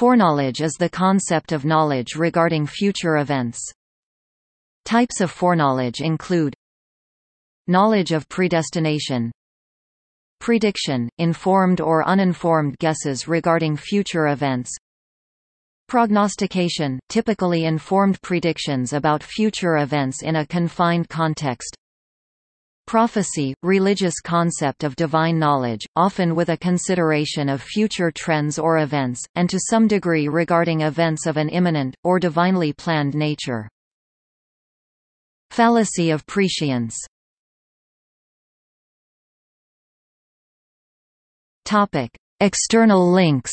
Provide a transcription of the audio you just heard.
Foreknowledge is the concept of knowledge regarding future events. Types of foreknowledge include Knowledge of predestination Prediction – informed or uninformed guesses regarding future events Prognostication – typically informed predictions about future events in a confined context Prophecy – religious concept of divine knowledge, often with a consideration of future trends or events, and to some degree regarding events of an imminent, or divinely planned nature. Fallacy of prescience. External links